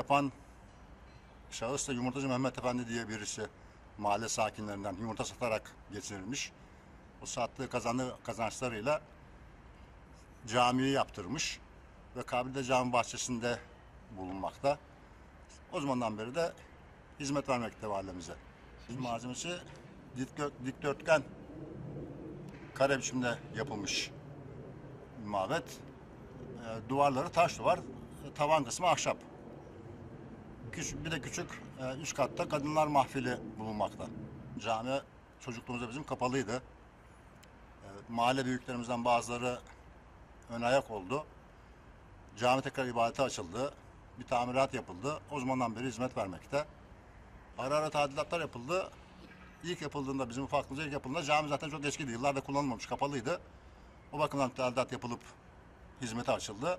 yapan şahıs da Yumurtacı Mehmet Efendi diye birisi mahalle sakinlerinden yumurta satarak geçirilmiş. O sattığı kazanı kazançlarıyla camiyi yaptırmış ve Kabil'de cami bahçesinde bulunmakta. O zamandan beri de hizmet vermekte mahallemize. Malzemesi dikdö- dikdörtgen kare biçimde yapılmış mabet. E, duvarları taş duvar, tavan kısmı ahşap. Bir de küçük e, üst katta kadınlar mahfili bulunmakta. Cami çocukluğumuzda bizim kapalıydı. E, mahalle büyüklerimizden bazıları ön ayak oldu. Cami tekrar ibadete açıldı. Bir tamirat yapıldı. O zamandan beri hizmet vermekte. Ara ara tadilatlar yapıldı. İlk yapıldığında bizim ufaklığımızda ilk yapıldığında cami zaten çok eskiydi. Yıllarda kullanılmamış, kapalıydı. O bakımdan tadilat yapılıp hizmete açıldı.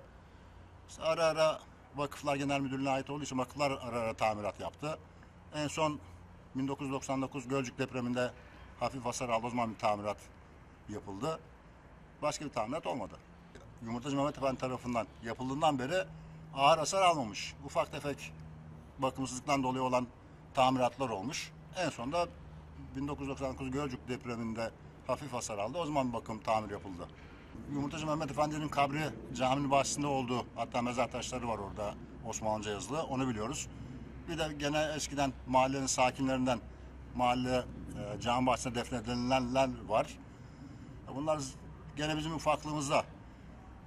İşte ara ara Vakıflar Genel Müdürlüğü'ne ait olduğu için vakıflar ara ara tamirat yaptı. En son 1999 Gölcük depreminde hafif hasar aldı. O zaman bir tamirat yapıldı. Başka bir tamirat olmadı. Yumurtacı Mehmet Efendi tarafından yapıldığından beri ağır hasar almamış. Ufak tefek bakımsızlıktan dolayı olan tamiratlar olmuş. En sonunda 1999 Gölcük depreminde hafif hasar aldı. O zaman bakım tamir yapıldı. Yumurtacı Mehmet Efendi'nin kabri caminin bahçesinde olduğu hatta mezar taşları var orada Osmanlıca yazılı onu biliyoruz. Bir de gene eskiden mahallenin sakinlerinden mahalle e, cami bahçesine defnedilenler var. Bunlar gene bizim ufaklığımızda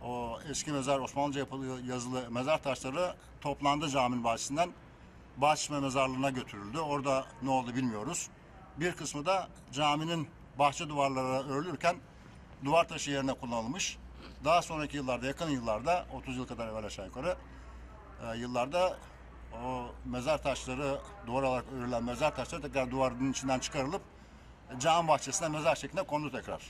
o eski mezar Osmanlıca yapılı yazılı mezar taşları toplandı caminin bahçesinden Bahçeşme mezarlığına götürüldü. Orada ne oldu bilmiyoruz. Bir kısmı da caminin bahçe duvarları örülürken duvar taşı yerine kullanılmış. Daha sonraki yıllarda, yakın yıllarda, 30 yıl kadar evvel aşağı yukarı e, yıllarda o mezar taşları, duvar olarak örülen mezar taşları tekrar duvarın içinden çıkarılıp cami bahçesine mezar şeklinde kondu tekrar.